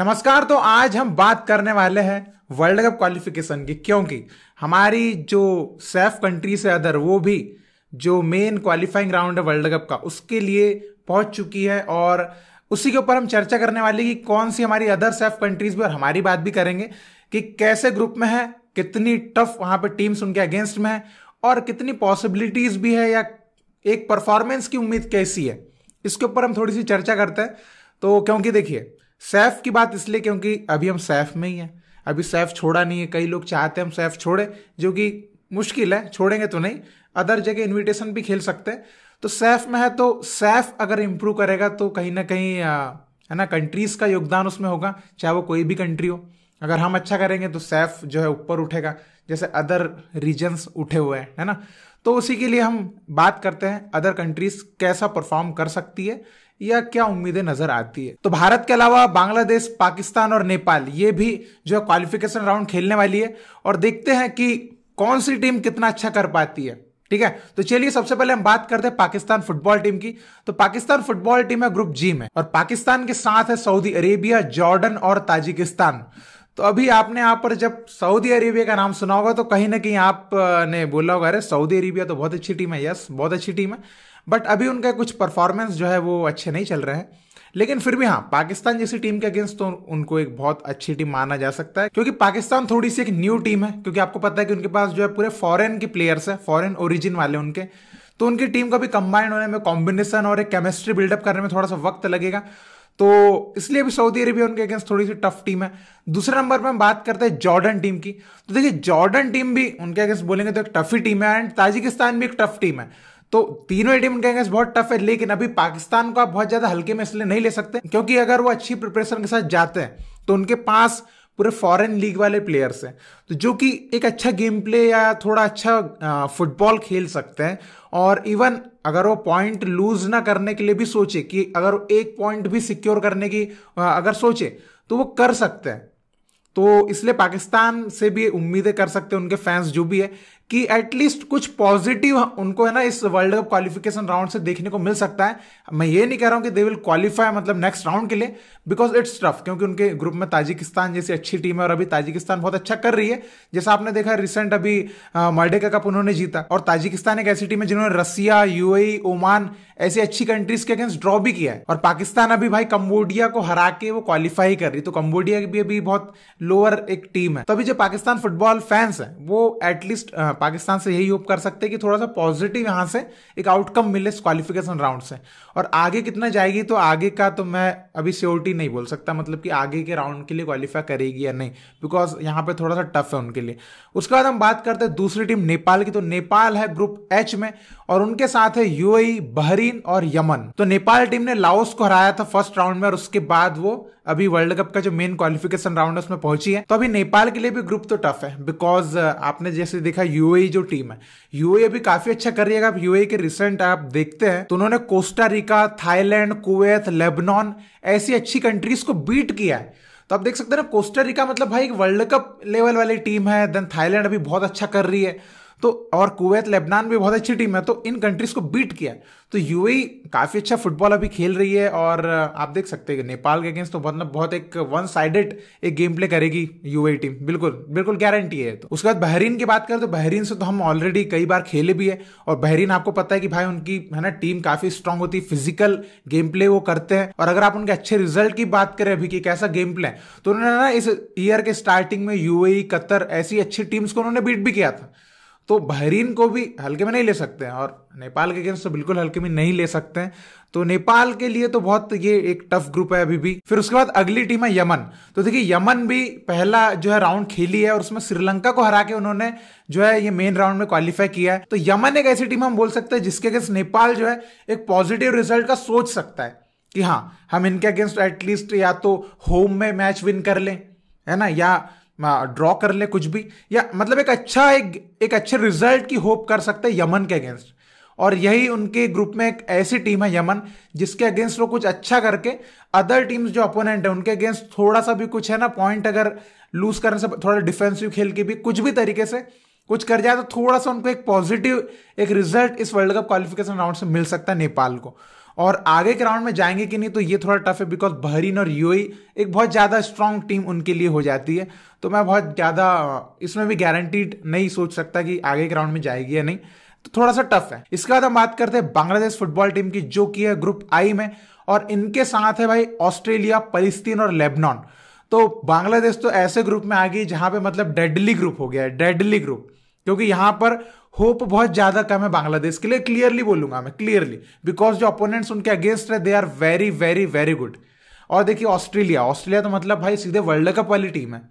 नमस्कार तो आज हम बात करने वाले हैं वर्ल्ड कप क्वालिफिकेशन की, क्योंकि हमारी जो सेफ़ कंट्री से अदर, वो भी जो मेन क्वालिफाइंग राउंड है वर्ल्ड कप का, उसके लिए पहुँच चुकी है और उसी के ऊपर हम चर्चा करने वाले कि कौन सी हमारी अदर सेफ़ कंट्रीज़ भी और हमारी बात भी करेंगे कि कैसे ग्रुप में है, कितनी टफ वहाँ पे टीम्स उनके अगेंस्ट में है और कितनी पॉसिबिलिटीज भी है या एक परफॉर्मेंस की उम्मीद कैसी है। इसके ऊपर हम थोड़ी सी चर्चा करते हैं। तो क्योंकि देखिए सैफ की बात इसलिए क्योंकि अभी हम सैफ में ही हैं। अभी सैफ छोड़ा नहीं है। कई लोग चाहते हैं हम सैफ छोड़े, जो कि मुश्किल है। छोड़ेंगे तो नहीं। अदर जगह इनविटेशन भी खेल सकते हैं। तो सैफ में है तो सैफ अगर इम्प्रूव करेगा तो कहीं ना कहीं है ना कंट्रीज़ का योगदान उसमें होगा, चाहे वो कोई भी कंट्री हो। अगर हम अच्छा करेंगे तो सैफ जो है ऊपर उठेगा, जैसे अदर रीजन्स उठे हुए हैं, है ना। तो उसी के लिए हम बात करते हैं, अदर कंट्रीज़ कैसा परफॉर्म कर सकती है। या क्या उम्मीदें नज़र आती है? तो भारत के अलावा बांग्लादेश, पाकिस्तान और नेपाल, ये भी जो क्वालिफिकेशन राउंड खेलने वाली है। और देखते हैं कि कौन सी टीम कितना अच्छा कर पाती है। ठीक है? तो चलिए सबसे पहले हम बात करते हैं पाकिस्तान फुटबॉल टीम की। तो पाकिस्तान फुटबॉल टीम है ग्रुप जी में और पाकिस्तान के साथ है सऊदी अरेबिया, जॉर्डन और ताजिकिस्तान। तो अभी आपने यहाँ पर जब सऊदी अरेबिया का नाम सुना होगा तो कहीं ना कहीं आपने बोला होगा, अरे, सऊदी अरेबिया तो बहुत अच्छी टीम है। यस बहुत अच्छी टीम है। बट अभी उनका कुछ परफॉर्मेंस जो है वो अच्छे नहीं चल रहे हैं। लेकिन फिर भी हाँ पाकिस्तान जैसी टीम के अगेंस्ट तो उनको एक बहुत अच्छी टीम माना जा सकता है। क्योंकि पाकिस्तान थोड़ी सी एक न्यू टीम है, क्योंकि आपको पता है कि उनके पास जो है पूरे फॉरेन के प्लेयर्स है फॉरेन ओरिजिन वाले उनके। तो उनकी टीम का भी कंबाइंड होने में कॉम्बिनेशन और एक केमिस्ट्री बिल्डअप करने में थोड़ा सा वक्त लगेगा। तो इसलिए भी सऊदी अरेबिया उनके अगेंस्ट थोड़ी सी टफ टीम है। दूसरे नंबर पर हम बात करते हैं जॉर्डन टीम की। तो देखिए जॉर्डन टीम भी उनके अगेंस्ट बोलेंगे तो एक टफ टीम है एंड ताजिकिस्तान भी एक टफ टीम है। तो तीनों उनके अगेंस्ट बहुत टफ है, लेकिन अभी पाकिस्तान को आप बहुत ज़्यादा हल्के में इसलिए नहीं ले सकते, क्योंकि अगर वो अच्छी प्रिपरेशन के साथ जाते हैं तो उनके पास पूरे फॉरेन लीग वाले प्लेयर्स हैं। तो जो कि एक अच्छा गेम प्ले या थोड़ा अच्छा फुटबॉल खेल सकते हैं, और इवन अगर वो पॉइंट लूज ना करने के लिए भी सोचे कि अगर एक पॉइंट भी सिक्योर करने की अगर सोचे तो वो कर सकते हैं। तो इसलिए पाकिस्तान से भी उम्मीदें कर सकते हैं, उनके फैंस जो भी है कि एटलीस्ट कुछ पॉजिटिव उनको है ना इस वर्ल्ड कप क्वालिफिकेशन राउंड से देखने को मिल सकता है। मैं ये नहीं कह रहा हूँ कि दे विल क्वालिफाई मतलब नेक्स्ट राउंड के लिए बिकॉज़ इट्स टफ क्योंकि उनके ग्रुप में ताजिकिस्तान जैसी अच्छी टीम है और अभी ताजिकिस्तान बहुत अच्छा कर रही है। जैसा आपने देखा रिसेंट अभी मर्डे का कप उन्होंने जीता, और ताजिकिस्तान एक ऐसी टीम है जिन्होंने रसिया यूएई ओमान ऐसी अच्छी कंट्रीज़ के अगेंस्ट ड्रॉ भी किया है। और पाकिस्तान अभी भाई कंबोडिया को हरा के वो क्वालिफाई कर रही तो कंबोडिया भी अभी बहुत लोअर एक टीम है। तो अभी जो पाकिस्तान फुटबॉल फैंस है, वो एटलीस्ट पाकिस्तान से यही होप कर सकते हैं कि थोड़ा सा पॉजिटिव यहाँ से एक आउटकम मिले इस क्वालिफिकेशन राउंड से। और आगे कितना जाएगी तो आगे का तो मैं अभी श्योरिटी नहीं बोल सकता मतलब कि आगे के राउंड के लिए क्वालिफाई करेगी या नहीं बिकॉज़ यहाँ पे थोड़ा सा टफ है उनके लिए। उसके बाद हम बात करते हैं दूसरी टीम नेपाल की तो नेपाल है ग्रुप एच में, और उनके साथ है यूएई बहरीन और यमन। तो नेपाल टीम ने लाओस को हराया था फ़र्स्ट राउंड में, और उसके बाद वो अभी वर्ल्ड कप का जो मेन क्वालिफिकेशन राउंड है, उसमें पहुँची है। तो अभी नेपाल के लिए भी ग्रुप तो टफ है बिकॉज़ आपने जैसे देखा यूएई जो टीम है यूएई अभी काफ़ी अच्छा कर रही है। आप यूएई के रिसेंट आप देखते हैं तो उन्होंने Costa Rica, Thailand, Kuwait, Lebanon ऐसी अच्छी कंट्रीज़ को बीट किया है। तो आप देख सकते हैं ना कोस्टा रिका मतलब भाई एक वर्ल्ड कप लेवल वाली टीम है देन थाईलैंड अभी बहुत अच्छा कर रही है। तो और कुवैत, लेबनान भी बहुत अच्छी टीम है तो इन कंट्रीज़ को बीट किया तो यूएई काफ़ी अच्छा फुटबॉल अभी खेल रही है, और, आप देख सकते हैं नेपाल के अगेंस्ट तो मतलब बहुत एक वन साइडेड एक गेम प्ले करेगी यूएई टीम बिल्कुल बिल्कुल गारंटी है तो। उसके बाद बहरीन की बात करें तो बहरीन से तो हम ऑलरेडी कई बार खेले भी है, और बहरीन आपको पता है कि भाई उनकी, है ना टीम काफ़ी स्ट्रांग होती है फ़िज़िकल गेम प्ले वो करते हैं। और अगर आप उनके अच्छे रिज़ल्ट की बात करें अभी कि कैसा गेम प्ले तो उन्होंने ना इस ईयर के स्टार्टिंग में यूएई कतर ऐसी अच्छी टीम्स को उन्होंने बीट भी किया था। तो बहरीन को भी हल्के में नहीं ले सकते हैं, और नेपाल के अगेंस्ट तो बिल्कुल हल्के में नहीं ले सकते हैं। तो नेपाल के लिए तो बहुत ये एक टफ ग्रुप है अभी भी। फिर उसके बाद अगली टीम है यमन। तो देखिए, यमन भी पहला जो है राउंड खेली है, और उसमें श्रीलंका को हरा के उन्होंने जो है ये मेन राउंड में क्वालिफाई किया है। तो यमन एक ऐसी टीम हम बोल सकते हैं, जिसके अगेंस्ट नेपाल जो है एक पॉजिटिव रिज़ल्ट का सोच सकता है कि हाँ हम इनके अगेंस्ट एटलीस्ट या तो होम में मैच विन कर लें, है ना? या ड्रॉ कर ले कुछ भी। या मतलब एक अच्छा एक एक अच्छे रिज़ल्ट की होप कर सकते हैं यमन के अगेंस्ट और यही उनके ग्रुप में एक ऐसी टीम है यमन, जिसके अगेंस्ट वो कुछ अच्छा करके अदर टीम्स जो अपोनेंट है, उनके अगेंस्ट थोड़ा सा भी कुछ है ना पॉइंट अगर लूज करने से थोड़ा डिफेंसिव खेल के भी, कुछ भी तरीके से कुछ कर जाए तो थोड़ा सा उनको एक पॉजिटिव एक रिज़ल्ट इस वर्ल्ड कप क्वालिफिकेशन राउंड से मिल सकता है नेपाल को। और आगे के राउंड में जाएँगे कि नहीं तो ये थोड़ा टफ है बिकॉज़ बहरीन और यूएई एक बहुत ज़्यादा स्ट्रांग टीम उनके लिए हो जाती है। तो मैं बहुत ज़्यादा, इसमें भी गारंटीड नहीं सोच सकता कि आगे के राउंड में जाएगी या नहीं। तो थोड़ा सा टफ है। इसके बाद हम बात करते हैं बांग्लादेश फुटबॉल टीम की, जो की है ग्रुप आई में, और इनके साथ है भाई ऑस्ट्रेलिया फलिस्तीन और लेबनॉन। तो बांग्लादेश तो ऐसे ग्रुप में आ गई जहाँ पे मतलब डेडली ग्रुप हो गया है डेडली ग्रुप क्योंकि यहाँ पर होप बहुत ज़्यादा कम है बांग्लादेश के लिए। क्लियरली बोलूँगा मैं क्लियरली बिकॉज़ जो अपोनेंट्स उनके अगेंस्ट है they are very very very good और देखिए ऑस्ट्रेलिया ऑस्ट्रेलिया तो मतलब भाई सीधे वर्ल्ड कप वाली टीम है।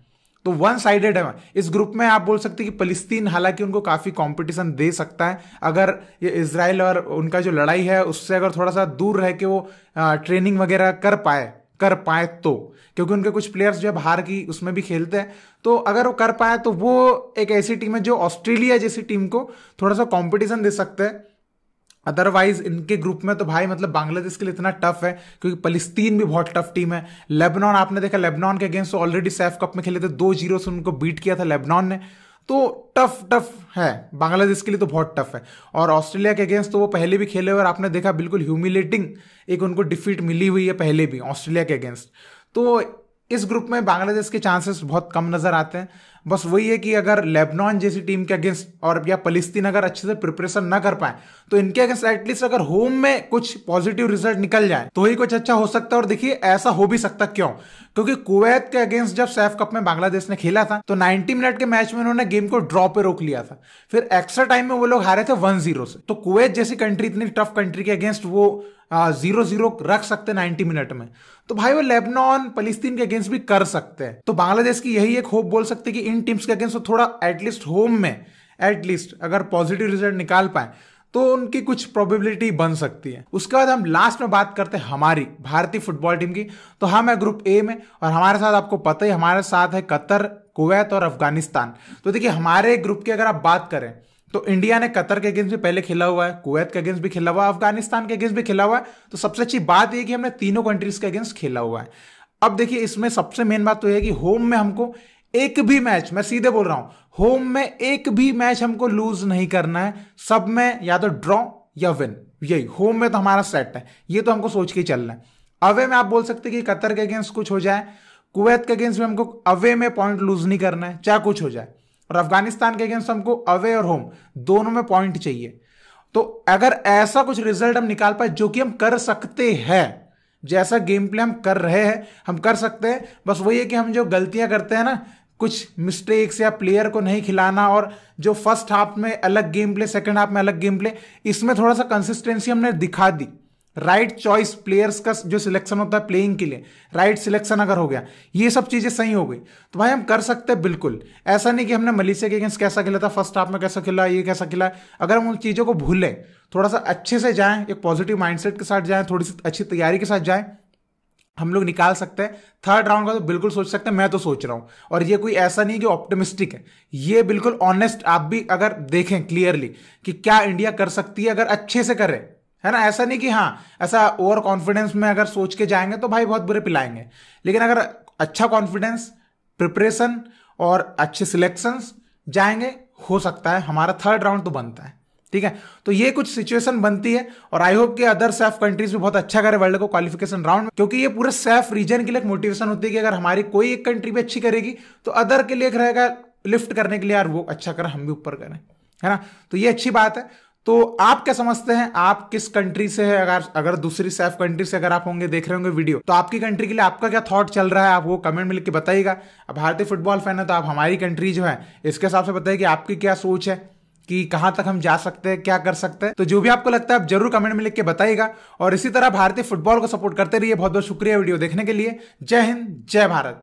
तो वन साइडेड है। इस ग्रुप में आप बोल सकते हैं कि फलिस्तीन हालाँकि उनको काफ़ी कंपटीशन दे सकता है। अगर ये इसराइल और उनका जो लड़ाई है, उससे अगर थोड़ा सा दूर रह के वो ट्रेनिंग वगैरह कर पाए कर पाए तो। क्योंकि उनके कुछ प्लेयर्स जो है बाहर की उसमें भी खेलते हैं। तो अगर वो कर पाए तो वो एक ऐसी टीम है जो ऑस्ट्रेलिया जैसी टीम को थोड़ा सा कंपटीशन दे सकते हैं। अदरवाइज़ इनके ग्रुप में तो भाई मतलब बांग्लादेश के लिए इतना टफ है, क्योंकि फलिस्तीन भी बहुत टफ टीम है। लेबनॉन, आपने देखा लेबनॉन के अगेंस्ट ऑलरेडी सैफ कप में खेले थे, दो ज़ीरो से उनको बीट किया था लेबनॉन ने। तो टफ टफ है। बांग्लादेश के लिए तो बहुत टफ है। और ऑस्ट्रेलिया के अगेंस्ट तो वो पहले भी खेले हुए और आपने देखा बिल्कुल ह्यूमिलेटिंग एक उनको डिफीट मिली हुई है पहले भी, ऑस्ट्रेलिया के अगेंस्ट तो इस ग्रुप में बांग्लादेश के चांसेस बहुत कम नज़र आते हैं। बस वही है कि अगर लेबनॉन जैसी टीम के अगेंस्ट और या फलिस्तीन अगर अच्छे से प्रिपरेशन ना कर पाए तो इनके अगेंस्ट एटलीस्ट अगर होम में कुछ पॉजिटिव रिज़ल्ट निकल जाए तो ही कुछ अच्छा हो सकता है। और देखिए, ऐसा हो भी सकता क्यों? क्योंकि कुवैत के अगेंस्ट जब सैफ कप में बांग्लादेश ने खेला था तो 90 मिनट के मैच में उन्होंने गेम को ड्रॉ पे रोक लिया था। फिर एक्स्ट्रा टाइम में वो लोग हारे थे वन ज़ीरो से। तो कुवैत जैसी कंट्री इतनी टफ कंट्री के अगेंस्ट वो ज़ीरो ज़ीरो रख सकते हैं नाइनटी मिनट में। तो भाई वो लेबनॉन फलिस्तीन के अगेंस्ट भी कर सकते हैं। तो बांग्लादेश की यही एक होप बोल सकते कि इन टीम्स के अगेंस्ट तो थोड़ा एटलीस्ट होम में एटलीस्ट अगर पॉजिटिव रिज़ल्ट निकाल पाए तो उनकी कुछ प्रोबेबिलिटी बन सकती है। उसके बाद हम लास्ट में बात करते हैं हमारी, भारतीय फुटबॉल टीम की। तो हम है ग्रुप ए में, और हमारे साथ आपको पता ही, हमारे साथ है कतर, कुवैत और अफ़गानिस्तान। तो देखिए, हमारे ग्रुप की अगर आप बात करें तो इंडिया ने कतर के अगेंस्ट भी पहले खेला हुआ है, कुवैत के अगेंस्ट भी खेला हुआ है, अफ़गानिस्तान के अगेंस्ट भी खेला हुआ है। तो सबसे अच्छी बात यह कि हमने तीनों कंट्रीज़ के अगेंस्ट खेला हुआ है। अब देखिए, इसमें सबसे मेन बात तो यह है कि होम में हमको एक भी मैच मैं सीधे बोल रहा हूँ होम में एक भी मैच हमको लूज नहीं करना है, सब में या तो ड्रॉ या विन यही होम में तो हमारा सेट है, ये तो हमको सोच के चलना है। अवे में आप बोल सकते कि कतर के अगेंस्ट कुछ हो जाए, कुवैत के अगेंस्ट में हमको अवे में पॉइंट लूज नहीं करना है, चाहे कुछ हो जाए, और अफ़गानिस्तान के अगेंस्ट हमको अवे और होम दोनों में पॉइंट चाहिए। तो अगर ऐसा कुछ रिज़ल्ट हम निकाल पाए, जो कि हम कर सकते हैं, जैसा गेम प्ले हम कर रहे हैं, हम कर सकते हैं, बस वही है कि हम जो गलतियाँ करते हैं ना कुछ मिस्टेक्स या प्लेयर को नहीं खिलाना और जो फ़र्स्ट हाफ़ में अलग गेम प्ले सेकेंड हाफ़ में अलग गेम प्ले इसमें थोड़ा सा कंसिस्टेंसी हमने दिखा दी। राइट चॉइस प्लेयर्स का जो सिलेक्शन होता है प्लेइंग के लिए राइट सिलेक्शन अगर हो गया, ये सब चीज़ें सही हो गई। तो भाई हम कर सकते हैं बिल्कुल। ऐसा नहीं कि हमने मलेशिया के अगेंस्ट कैसा खेला था फ़र्स्ट हाफ़ में कैसा खेला, ये कैसा खेला। अगर हम उन चीज़ों को भूलें थोड़ा सा अच्छे से जाएँ, एक पॉजिटिव माइंडसेट के साथ जाएँ थोड़ी सी अच्छी तैयारी के साथ जाएँ हम लोग निकाल सकते हैं। थर्ड राउंड का तो बिल्कुल सोच सकते हैं, मैं तो सोच रहा हूँ। और ये कोई ऐसा नहीं कि ऑप्टिमिस्टिक है। ये बिल्कुल ऑनेस्ट आप भी अगर देखें क्लियरली कि क्या इंडिया कर सकती है, अगर अच्छे से करे, है ना? ऐसा नहीं कि हाँ ऐसा ओवर कॉन्फिडेंस में अगर सोच के जाएँगे तो भाई बहुत बुरे पिलाएँगे। लेकिन अगर अच्छा कॉन्फिडेंस प्रिपरेशन और अच्छे सिलेक्शन जाएँगे, हो सकता है, हमारा थर्ड राउंड तो बनता है। ठीक है? तो ये कुछ सिचुएशन बनती है और आई होप कि अदर सेफ़ कंट्रीज़ भी बहुत अच्छा करे वर्ल्ड को क्वालिफिकेशन राउंड में, क्योंकि ये पूरे सेफ़ रीजन के लिए एक मोटिवेशन होती है कि अगर हमारी कोई एक कंट्री भी अच्छी करेगी तो अदर के लिए रहेगा लिफ्ट करने के लिए, यार, वो अच्छा करें, हम भी ऊपर करें। है ना? तो ये अच्छी बात है। तो आप क्या समझते हैं? आप किस कंट्री से है? अगर अगर दूसरी सेफ़ कंट्री से अगर आप होंगे, देख रहे होंगे वीडियो तो आपकी कंट्री के लिए आपका क्या थॉट चल रहा है? आप वो कमेंट में लिख के बताइएगा। भारतीय फुटबॉल फ़ैन है तो आप हमारी कंट्री जो है, इसके हिसाब से बताइए कि आपकी क्या सोच है। कि कहाँ तक हम जा सकते हैं, क्या कर सकते हैं। तो जो भी आपको लगता है, आप ज़रूर कमेंट में लिख के बताइएगा। और इसी तरह भारतीय फुटबॉल को सपोर्ट करते रहिए। बहुत बहुत शुक्रिया वीडियो देखने के लिए। जय हिंद, जय भारत।